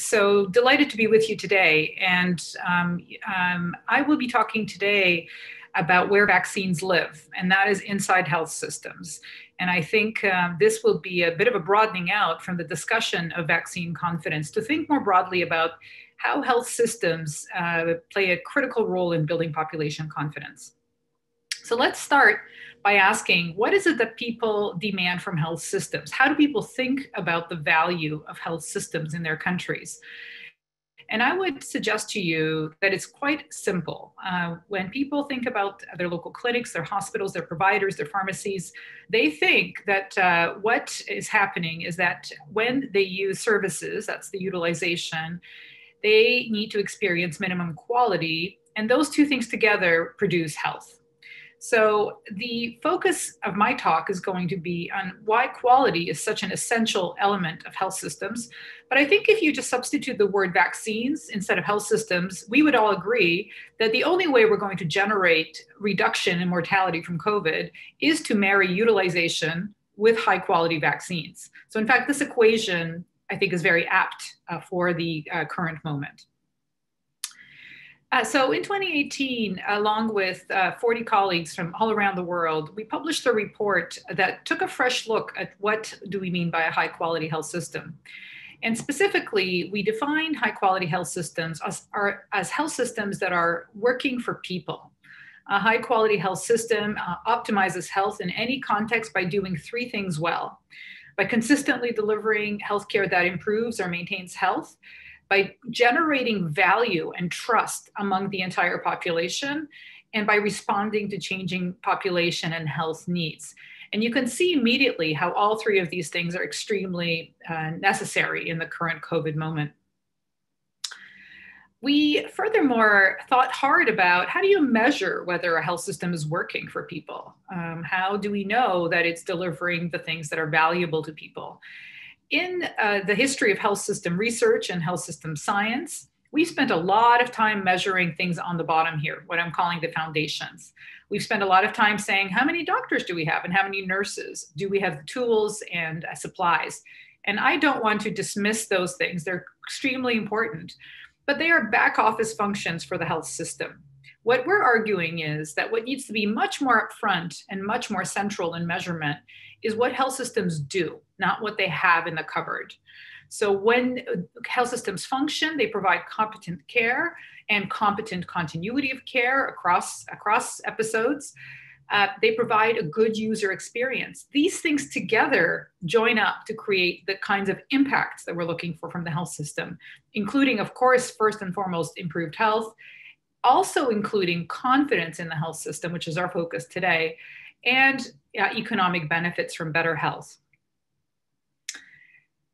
so delighted to be with you today. And um, um, I will be talking today about where vaccines live, and that is inside health systems. And I think uh, this will be a bit of a broadening out from the discussion of vaccine confidence to think more broadly about how health systems uh, play a critical role in building population confidence. So let's start by asking what is it that people demand from health systems? How do people think about the value of health systems in their countries? And I would suggest to you that it's quite simple. Uh, when people think about their local clinics, their hospitals, their providers, their pharmacies, they think that uh, what is happening is that when they use services, that's the utilization, they need to experience minimum quality. And those two things together produce health. So, the focus of my talk is going to be on why quality is such an essential element of health systems. But I think if you just substitute the word vaccines instead of health systems, we would all agree that the only way we're going to generate reduction in mortality from COVID is to marry utilization with high quality vaccines. So, in fact, this equation I think is very apt uh, for the uh, current moment. Uh, so in 2018, along with uh, 40 colleagues from all around the world, we published a report that took a fresh look at what do we mean by a high quality health system. And specifically, we defined high quality health systems as, are, as health systems that are working for people. A high quality health system uh, optimizes health in any context by doing three things well by consistently delivering healthcare that improves or maintains health, by generating value and trust among the entire population and by responding to changing population and health needs. And you can see immediately how all three of these things are extremely uh, necessary in the current COVID moment. We furthermore thought hard about how do you measure whether a health system is working for people? Um, how do we know that it's delivering the things that are valuable to people? In uh, the history of health system research and health system science, we've spent a lot of time measuring things on the bottom here, what I'm calling the foundations. We've spent a lot of time saying, how many doctors do we have and how many nurses? Do we have tools and uh, supplies? And I don't want to dismiss those things, they're extremely important, but they are back office functions for the health system. What we're arguing is that what needs to be much more upfront and much more central in measurement is what health systems do, not what they have in the cupboard. So when health systems function, they provide competent care and competent continuity of care across across episodes. Uh, they provide a good user experience. These things together join up to create the kinds of impacts that we're looking for from the health system, including, of course, first and foremost, improved health, also including confidence in the health system, which is our focus today, and uh, economic benefits from better health.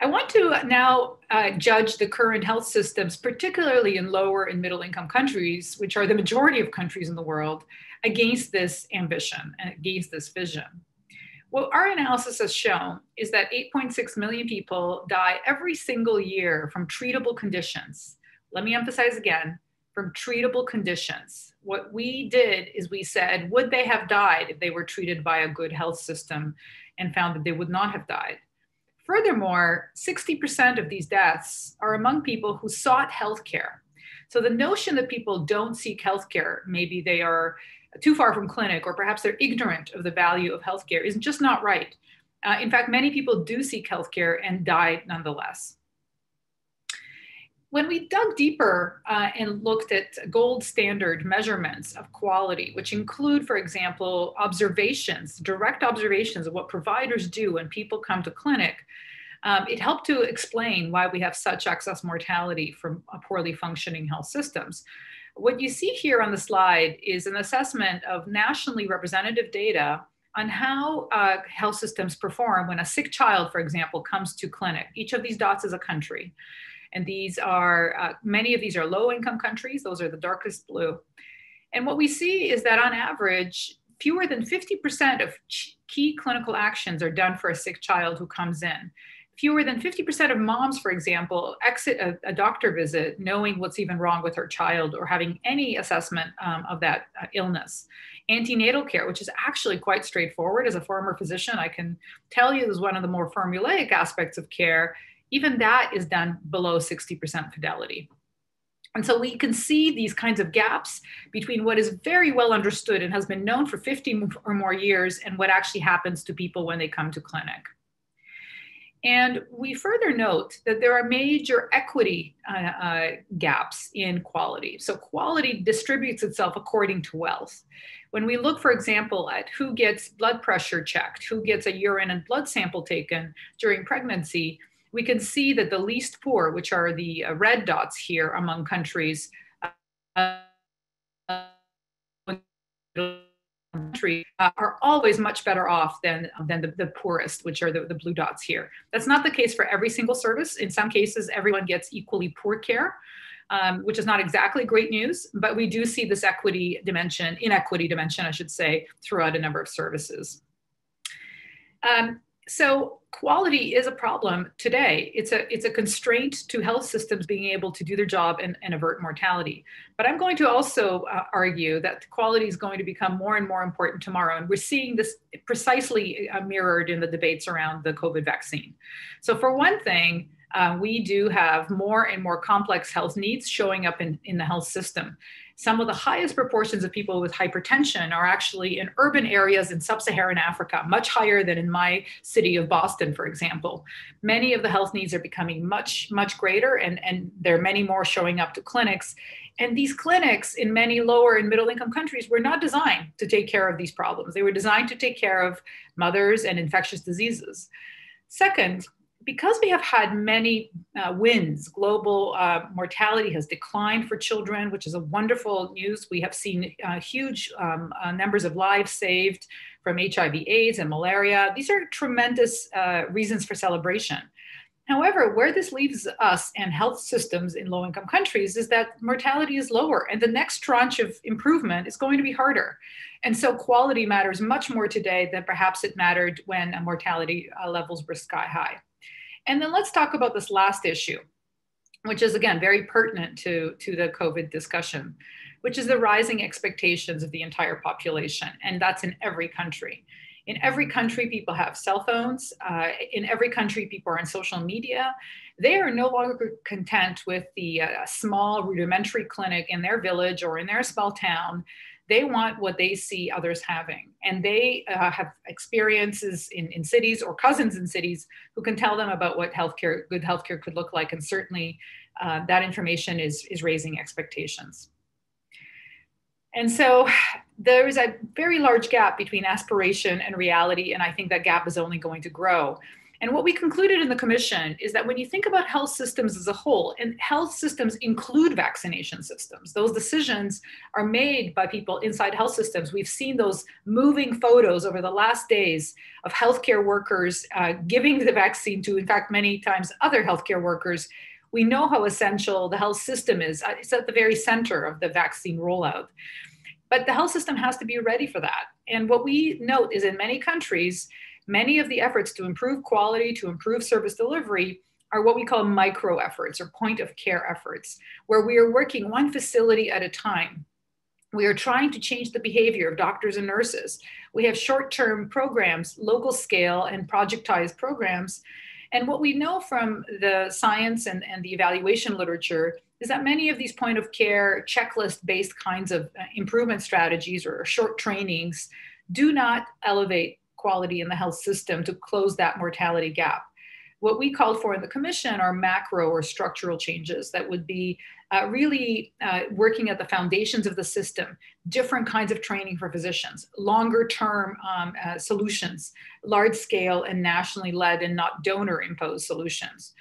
I want to now uh, judge the current health systems, particularly in lower and middle income countries, which are the majority of countries in the world, against this ambition and against this vision. What our analysis has shown is that 8.6 million people die every single year from treatable conditions. Let me emphasize again from treatable conditions. What we did is we said, would they have died if they were treated by a good health system and found that they would not have died? Furthermore, 60% of these deaths are among people who sought healthcare. So the notion that people don't seek healthcare, maybe they are too far from clinic or perhaps they're ignorant of the value of healthcare, is just not right. Uh, in fact, many people do seek healthcare and die nonetheless when we dug deeper uh, and looked at gold standard measurements of quality, which include, for example, observations, direct observations of what providers do when people come to clinic, um, it helped to explain why we have such excess mortality from poorly functioning health systems. What you see here on the slide is an assessment of nationally representative data on how uh, health systems perform when a sick child, for example, comes to clinic. Each of these dots is a country. And these are, uh, many of these are low income countries. Those are the darkest blue. And what we see is that on average, fewer than 50% of key clinical actions are done for a sick child who comes in. Fewer than 50% of moms, for example, exit a, a, doctor visit knowing what's even wrong with her child or having any assessment um, of that uh, illness. Antenatal care, which is actually quite straightforward. As a former physician, I can tell you is one of the more formulaic aspects of care even that is done below 60% fidelity. And so we can see these kinds of gaps between what is very well understood and has been known for 50 or more years and what actually happens to people when they come to clinic. And we further note that there are major equity uh, uh, gaps in quality. So quality distributes itself according to wealth. When we look, for example, at who gets blood pressure checked, who gets a urine and blood sample taken during pregnancy, we can see that the least poor, which are the uh, red dots here among countries, uh, are always much better off than, than the, the poorest, which are the, the blue dots here. That's not the case for every single service. In some cases, everyone gets equally poor care. Um, which is not exactly great news, but we do see this equity dimension, inequity dimension, I should say, throughout a number of services. Um, so quality is a problem today. It's a it's a constraint to health systems being able to do their job and, and avert mortality. But I'm going to also uh, argue that quality is going to become more and more important tomorrow, and we're seeing this precisely uh, mirrored in the debates around the COVID vaccine. So for one thing. Uh, we do have more and more complex health needs showing up in, in the health system some of the highest proportions of people with hypertension are actually in urban areas in sub Saharan Africa, much higher than in my city of Boston, for example. Many of the health needs are becoming much, much greater, and, and there are many more showing up to clinics. And these clinics in many lower and middle income countries were not designed to take care of these problems. They were designed to take care of mothers and infectious diseases. Second, because we have had many uh, wins, global uh, mortality has declined for children, which is a wonderful news. We have seen uh, huge um, uh, numbers of lives saved from HIV, AIDS, and malaria. These are tremendous uh, reasons for celebration. However, where this leaves us and health systems in low income countries is that mortality is lower, and the next tranche of improvement is going to be harder. And so, quality matters much more today than perhaps it mattered when mortality uh, levels were sky high. And then let's talk about this last issue, which is again very pertinent to, to the COVID discussion, which is the rising expectations of the entire population. And that's in every country. In every country, people have cell phones. Uh, in every country, people are on social media. They are no longer content with the uh, small rudimentary clinic in their village or in their small town they want what they see others having. And they uh, have experiences in, in cities or cousins in cities who can tell them about what healthcare, good healthcare could look like. And certainly uh, that information is, is raising expectations. And so there is a very large gap between aspiration and reality. And I think that gap is only going to grow. And what we concluded in the commission is that when you think about health systems as a whole, and health systems include vaccination systems, those decisions are made by people inside health systems. We've seen those moving photos over the last days of healthcare workers uh, giving the vaccine to, in fact, many times other healthcare workers. We know how essential the health system is. Uh, it's at the very center of the vaccine rollout. But the health system has to be ready for that. And what we note is in many countries, many of the efforts to improve quality, to improve service delivery, are what we call micro efforts or point of care efforts, where we are working one facility at a time. We are trying to change the behavior of doctors and nurses. We have short term programs, local scale, and projectized programs. And what we know from the science and, and the evaluation literature is that many of these point of care checklist based kinds of uh, improvement strategies or short trainings do not elevate quality in the health system to close that mortality gap. What we called for in the commission are macro or structural changes that would be uh, really uh, working at the foundations of the system, different kinds of training for physicians, longer term um, uh, solutions, large scale and nationally led and not donor imposed solutions.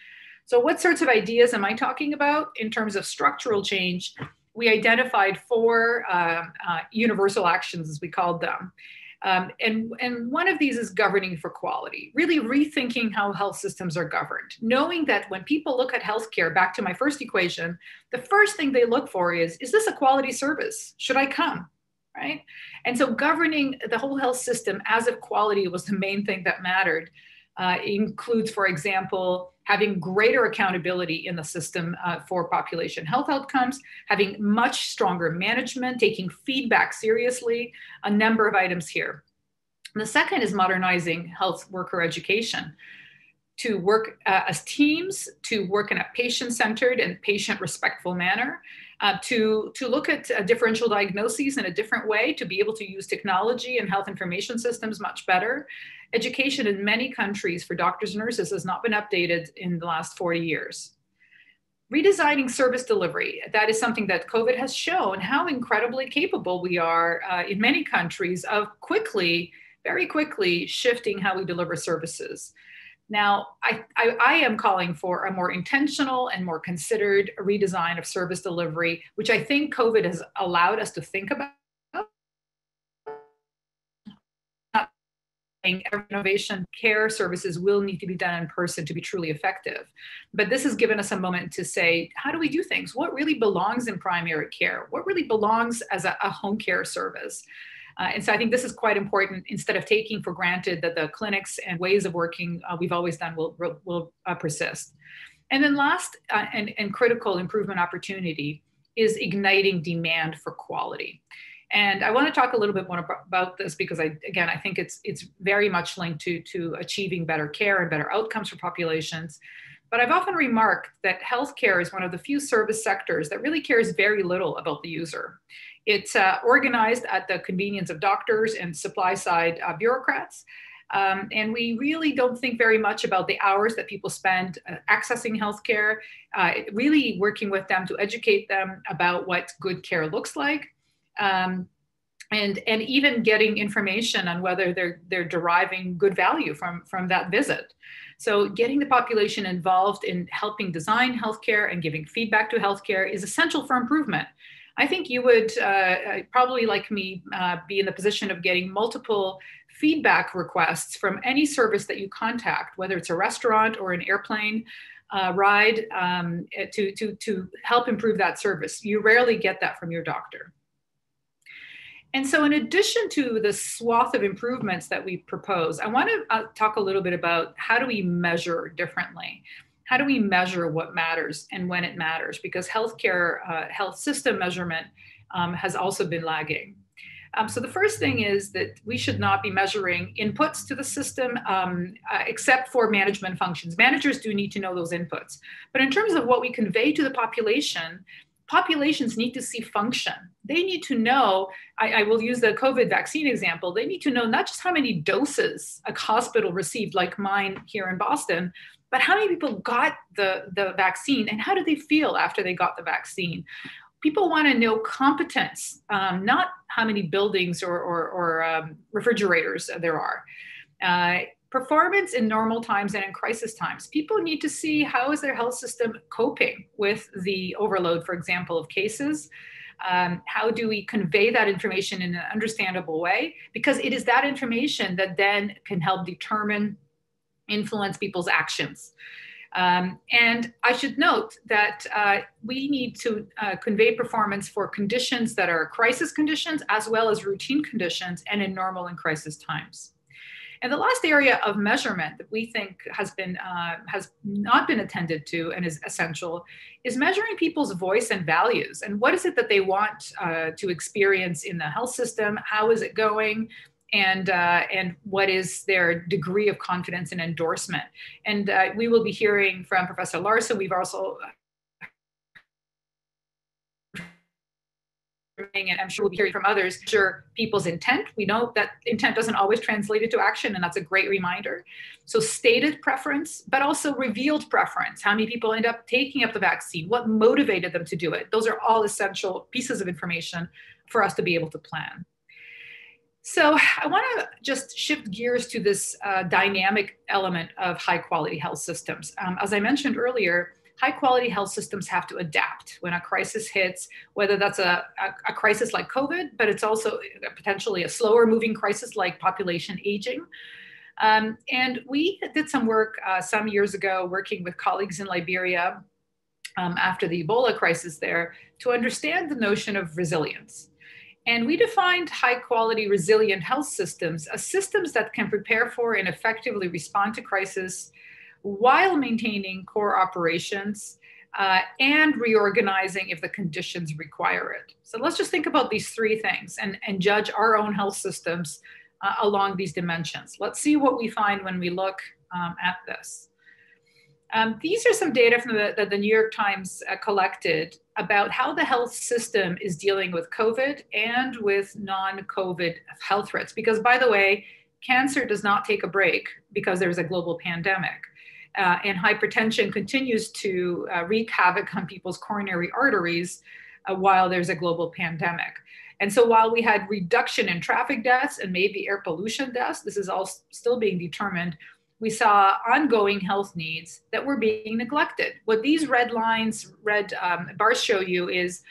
So, what sorts of ideas am I talking about in terms of structural change? We identified four uh, uh, universal actions, as we called them. Um, and, and one of these is governing for quality, really rethinking how health systems are governed, knowing that when people look at healthcare, back to my first equation, the first thing they look for is, is this a quality service? Should I come? Right? And so governing the whole health system as if quality was the main thing that mattered uh, includes, for example, having greater accountability in the system uh, for population health outcomes, having much stronger management, taking feedback seriously, a number of items here. And the second is modernizing health worker education. to work uh, as teams, to work in a patient centered and patient respectful manner, uh, to, to look at uh, differential diagnoses in a different way, to be able to use technology and health information systems much better. Education in many countries for doctors and nurses has not been updated in the last 40 years. Redesigning service delivery, that is something that COVID has shown how incredibly capable we are uh, in many countries of quickly, very quickly shifting how we deliver services. Now, I, I, I, am calling for a more intentional and more considered redesign of service delivery, which I think COVID has allowed us to think about. Innovation care services will need to be done in person to be truly effective. But this has given us a moment to say, how do we do things? What really belongs in primary care? What really belongs as a, a home care service? Uh, and so I think this is quite important instead of taking for granted that the clinics and ways of working uh, we've always done will, will, will uh, persist. And then last uh, and, and critical improvement opportunity is igniting demand for quality. And I want to talk a little bit more about this because I, again, I think it's, it's very much linked to, to achieving better care and better outcomes for populations. But I've often remarked that healthcare is one of the few service sectors that really cares very little about the user. It's uh, organized at the convenience of doctors and supply side uh, bureaucrats. Um, and we really don't think very much about the hours that people spend uh, accessing healthcare, uh, really working with them to educate them about what good care looks like. Um, and, and even getting information on whether they're, they're deriving good value from, from that visit. So getting the population involved in helping design healthcare and giving feedback to healthcare is essential for improvement. I think you would uh, uh, probably, like me, uh, be in the position of getting multiple feedback requests from any service that you contact, whether it's a restaurant or an airplane uh, ride, um, to, to, to help improve that service. You rarely get that from your doctor. And so, in addition to the swath of improvements that we propose, I want to uh, talk a little bit about how do we measure differently how do we measure what matters and when it matters? Because healthcare, uh, health system measurement um, has also been lagging. Um, so the first thing is that we should not be measuring inputs to the system um, uh, except for management functions. Managers do need to know those inputs. But in terms of what we convey to the population, populations need to see function. They need to know, I, I, will use the COVID vaccine example, they need to know not just how many doses a hospital received, like mine here in Boston, but how many people got the, the vaccine and how do they feel after they got the vaccine? People want to know competence, um, not how many buildings or, or, or um, refrigerators there are. Uh, performance in normal times and in crisis times. People need to see how is their health system coping with the overload, for example, of cases. Um, how do we convey that information in an understandable way? Because it is that information that then can help determine influence people's actions. Um, and I should note that uh, we need to uh, convey performance for conditions that are crisis conditions as well as routine conditions and in normal and crisis times. And the last area of measurement that we think has been uh, has not been attended to and is essential is measuring people's voice and values and what is it that they want uh, to experience in the health system? How is it going? and uh, and what is their degree of confidence and endorsement. And uh, we will be hearing from Professor Larson. We've also and I'm sure we'll be hearing from others, sure people's intent. We know that intent doesn't always translate into action, and that's a great reminder. So stated preference, but also revealed preference. How many people end up taking up the vaccine? What motivated them to do it? Those are all essential pieces of information for us to be able to plan. So I want to just shift gears to this uh, dynamic element of high quality health systems. Um, as I mentioned earlier, high quality health systems have to adapt when a crisis hits, whether that's a, a, a crisis like COVID, but it's also potentially a slower moving crisis like population aging. Um, and we did some work uh, some years ago working with colleagues in Liberia um, after the Ebola crisis there to understand the notion of resilience. And we defined high quality, resilient health systems as systems that can prepare for and effectively respond to crisis while maintaining core operations uh, and reorganizing if the conditions require it. So let's just think about these three things and, and judge our own health systems uh, along these dimensions. Let's see what we find when we look um, at this. Um, these are some data from the, that the New York Times uh, collected about how the health system is dealing with COVID and with non COVID health threats. Because, by the way, cancer does not take a break because there's a global pandemic. Uh, and hypertension continues to uh, wreak havoc on people's coronary arteries uh, while there's a global pandemic. And so while we had reduction in traffic deaths and maybe air pollution deaths, this is all still being determined, we saw ongoing health needs that were being neglected. What these red lines, red um, bars show you is,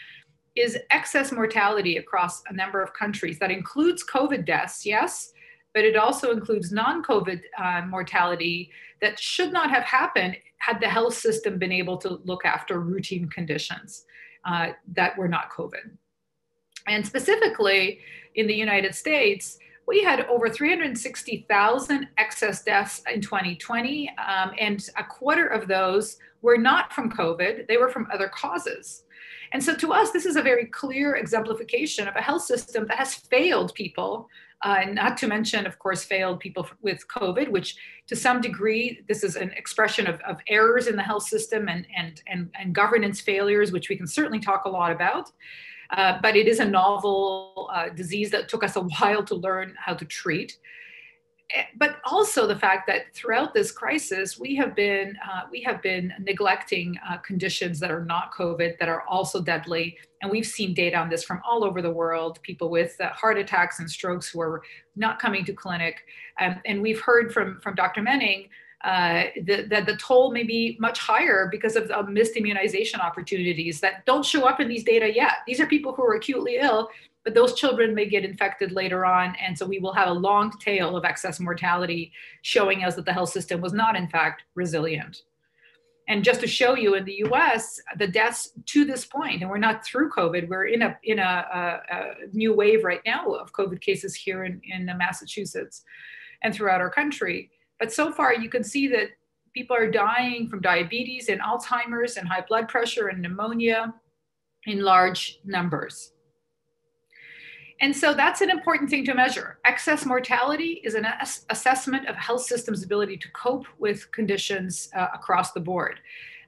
is excess mortality across a number of countries. That includes COVID deaths, yes, but it also includes non-COVID uh, mortality that should not have happened had the health system been able to look after routine conditions uh, that were not COVID. And specifically in the United States, we had over 360,000 excess deaths in 2020, um, and a quarter of those were not from COVID, they were from other causes. And so to us, this is a very clear exemplification of a health system that has failed people, uh, not to mention, of course, failed people with COVID, which to some degree, this is an expression of, of errors in the health system and, and, and, and governance failures, which we can certainly talk a lot about. Uh, but it is a novel uh, disease that took us a while to learn how to treat. Eh, but also the fact that throughout this crisis, we have been uh, we have been neglecting uh, conditions that are not COVID that are also deadly, and we've seen data on this from all over the world. People with uh, heart attacks and strokes who are not coming to clinic, um, and we've heard from from Dr. Menning uh, that the, the toll may be much higher because of, the missed immunization opportunities that don't show up in these data yet. These are people who are acutely ill, but those children may get infected later on. And so we will have a long tail of excess mortality showing us that the health system was not, in fact, resilient. And just to show you in the US, the deaths to this point, and we're not through COVID, we're in a, in a, a, a new wave right now of COVID cases here in, in Massachusetts and throughout our country. But so far, you can see that people are dying from diabetes and Alzheimer's and high blood pressure and pneumonia in large numbers. And so that's an important thing to measure. Excess mortality is an ass assessment of health systems' ability to cope with conditions uh, across the board.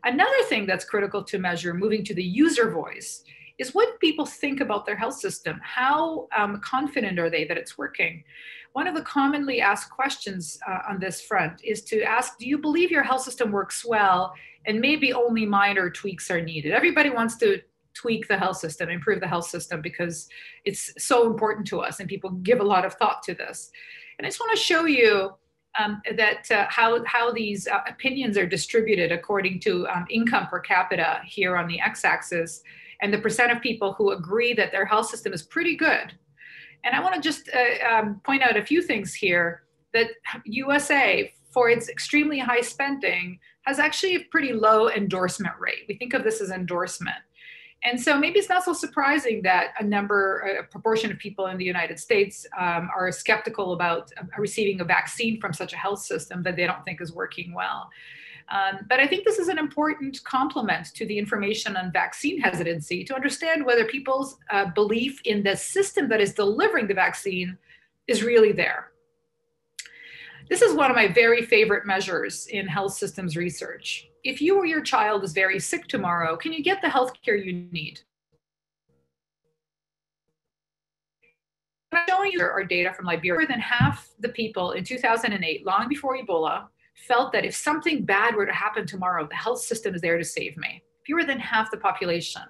Another thing that's critical to measure, moving to the user voice, is what people think about their health system. How um, confident are they that it's working? One of the commonly asked questions uh, on this front is to ask, do you believe your health system works well and maybe only minor tweaks are needed? Everybody wants to tweak the health system, improve the health system because it's so important to us and people give a lot of thought to this. And I just want to show you um, that uh, how, how these uh, opinions are distributed according to um, income per capita here on the x-axis and the percent of people who agree that their health system is pretty good and I want to just uh, um, point out a few things here that USA, for its extremely high spending, has actually a pretty low endorsement rate. We think of this as endorsement. And so maybe it's not so surprising that a number, a proportion of people in the United States um, are skeptical about uh, receiving a vaccine from such a health system that they don't think is working well. Um, but I think this is an important complement to the information on vaccine hesitancy to understand whether people's uh, belief in the system that is delivering the vaccine is really there. This is one of my very favorite measures in health systems research. If you or your child is very sick tomorrow, can you get the health care you need? I'm showing you our data from Liberia. More than half the people in 2008, long before Ebola, felt that if something bad were to happen tomorrow, the health system is there to save me. Fewer than half the population.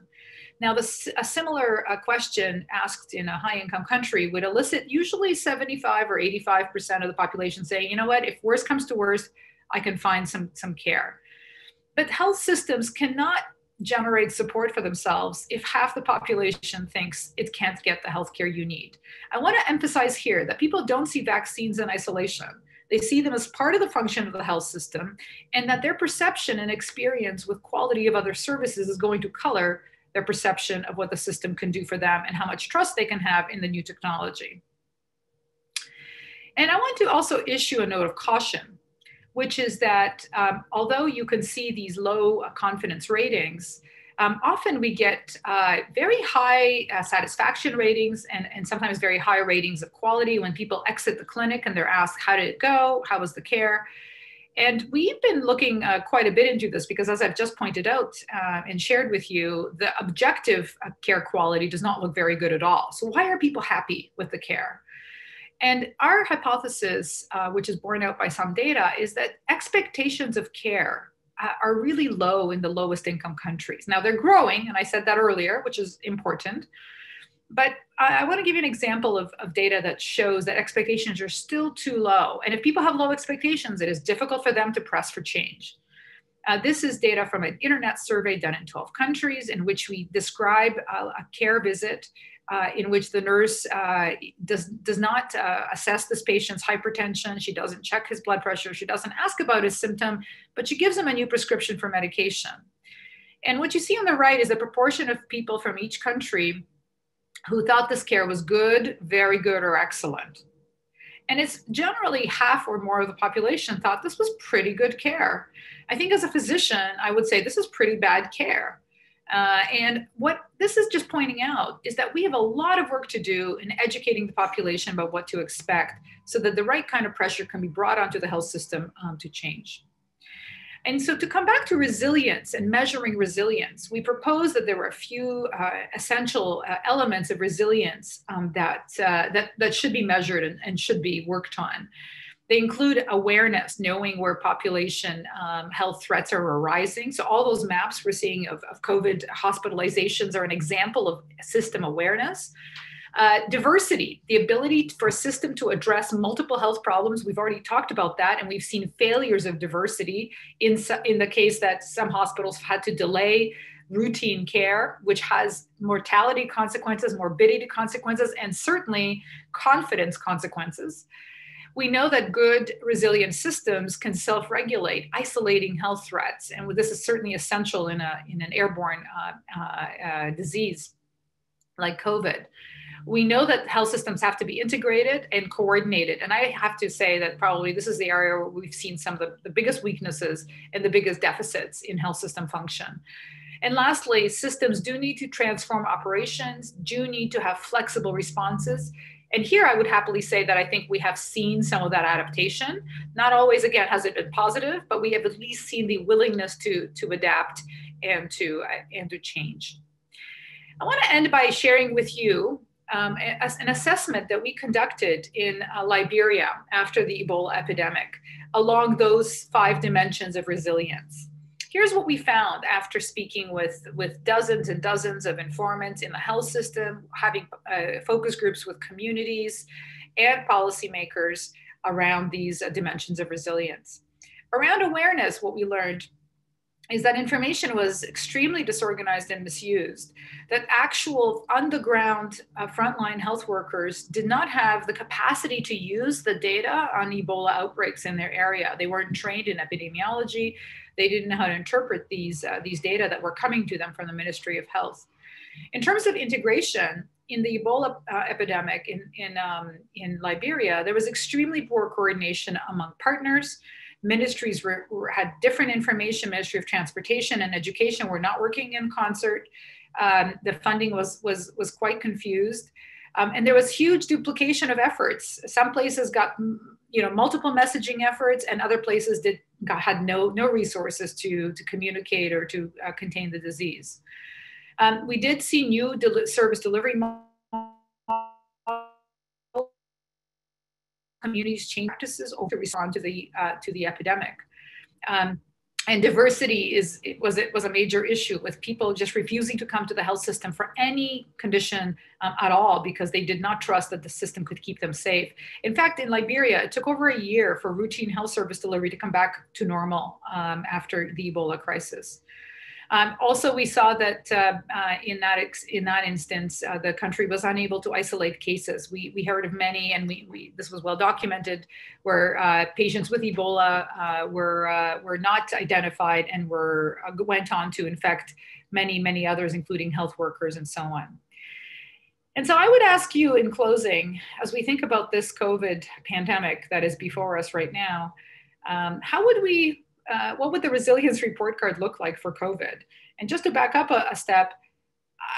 Now, a similar uh, question asked in a high income country would elicit usually 75 or 85% of the population saying, you know what, if worse comes to worse, I can find some, some care. But health systems cannot generate support for themselves if half the population thinks it can't get the healthcare you need. I want to emphasize here that people don't see vaccines in isolation. They see them as part of the function of the health system, and that their perception and experience with quality of other services is going to color their perception of what the system can do for them and how much trust they can have in the new technology. And I want to also issue a note of caution, which is that um, although you can see these low confidence ratings, um, often we get uh, very high uh, satisfaction ratings and, and sometimes very high ratings of quality when people exit the clinic and they're asked, how did it go? How was the care? And we've been looking uh, quite a bit into this because, as I've just pointed out uh, and shared with you, the objective care quality does not look very good at all. So, why are people happy with the care? And our hypothesis, uh, which is borne out by some data, is that expectations of care uh, are really low in the lowest income countries. Now, they're growing, and I said that earlier, which is important. But I, I want to give you an example of, of data that shows that expectations are still too low. And if people have low expectations, it is difficult for them to press for change. Uh, this is data from an internet survey done in 12 countries in which we describe a, a care visit uh, in which the nurse uh, does, does not uh, assess this patient's hypertension. She doesn't check his blood pressure. She doesn't ask about his symptom, but she gives him a new prescription for medication. And what you see on the right is a proportion of people from each country who thought this care was good, very good, or excellent. And it's generally half or more of the population thought this was pretty good care. I think as a physician, I would say this is pretty bad care. Uh, and what this is just pointing out is that we have a lot of work to do in educating the population about what to expect so that the right kind of pressure can be brought onto the health system um, to change. And so to come back to resilience and measuring resilience, we proposed that there were a few uh, essential uh, elements of resilience um, that, uh, that, that should be measured and, and, should be worked on. They include awareness, knowing where population um, health threats are arising. So all those maps we're seeing of, of COVID hospitalizations are an example of system awareness. Uh, diversity, the ability for a system to address multiple health problems. We've already talked about that, and we've seen failures of diversity in, in the case that some hospitals had to delay routine care, which has mortality consequences, morbidity consequences, and certainly confidence consequences. We know that good, resilient systems can self regulate, isolating health threats. And this is certainly essential in, a, in an airborne uh, uh, uh, disease like COVID we know that health systems have to be integrated and coordinated. And I have to say that probably this is the area where we've seen some of the, the biggest weaknesses and the biggest deficits in health system function. And lastly, systems do need to transform operations, do need to have flexible responses. And here I would happily say that I think we have seen some of that adaptation. Not always, again, has it been positive, but we have at least seen the willingness to, to adapt and to, uh, and to change. I want to end by sharing with you um, an assessment that we conducted in uh, Liberia after the Ebola epidemic along those five dimensions of resilience. Here's what we found after speaking with, with dozens and dozens of informants in the health system, having uh, focus groups with communities and policymakers around these uh, dimensions of resilience. Around awareness, what we learned is that information was extremely disorganized and misused, that actual underground uh, frontline health workers did not have the capacity to use the data on Ebola outbreaks in their area. They weren't trained in epidemiology. They didn't know how to interpret these, uh, these data that were coming to them from the Ministry of Health. In terms of integration, in the Ebola uh, epidemic in, in, um, in Liberia, there was extremely poor coordination among partners ministries were, were, had different information. Ministry of Transportation and Education were not working in concert. Um, the funding was was was quite confused, um, and there was huge duplication of efforts. Some places got you know multiple messaging efforts, and other places did got, had no no resources to to communicate or to uh, contain the disease. Um, we did see new service delivery communities change practices to respond to the uh, to the epidemic. Um, and diversity is it was it was a major issue with people just refusing to come to the health system for any condition um, at all because they did not trust that the system could keep them safe. In fact, in Liberia, it took over a year for routine health service delivery to come back to normal um, after the Ebola crisis. Um, also, we saw that uh, uh, in that in that instance, uh, the country was unable to isolate cases. We, we heard of many, and we, we this was well documented, where uh, patients with Ebola uh, were uh, were not identified and were went on to infect many many others, including health workers and so on. And so I would ask you in closing, as we think about this COVID pandemic that is before us right now, um, how would we uh, what would the resilience report card look like for COVID? And just to back up a, a step,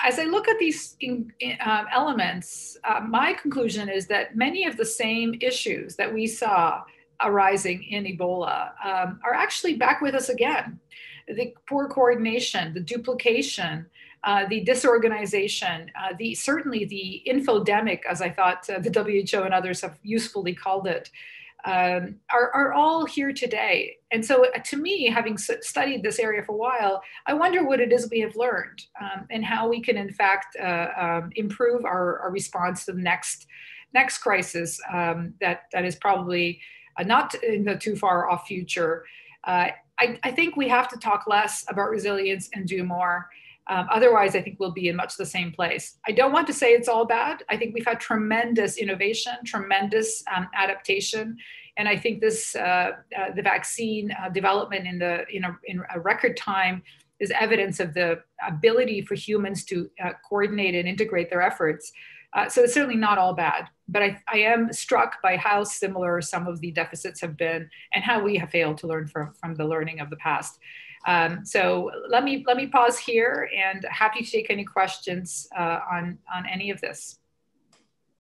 as I look at these in, in, um, elements, uh, my conclusion is that many of the same issues that we saw arising in Ebola um, are actually back with us again. The poor coordination, the duplication, uh, the disorganization, uh, the certainly the infodemic, as I thought uh, the WHO and others have usefully called it, um, are, are all here today. And so, uh, to me, having studied this area for a while, I wonder what it is we have learned um, and how we can, in fact, uh, um, improve our, our, response to the next next crisis um, that that is probably uh, not in the too far off future. Uh, I, I, think we have to talk less about resilience and do more. Um, otherwise, I think we'll be in much the same place. I don't want to say it's all bad. I think we've had tremendous innovation, tremendous um, adaptation, and I think this uh, uh, the vaccine uh, development in the in a, in a record time is evidence of the ability for humans to uh, coordinate and integrate their efforts. Uh, so it's certainly not all bad, but I, I, am struck by how similar some of the deficits have been and how we have failed to learn from, from the learning of the past. Um, so let me let me pause here and happy to take any questions uh, on on any of this.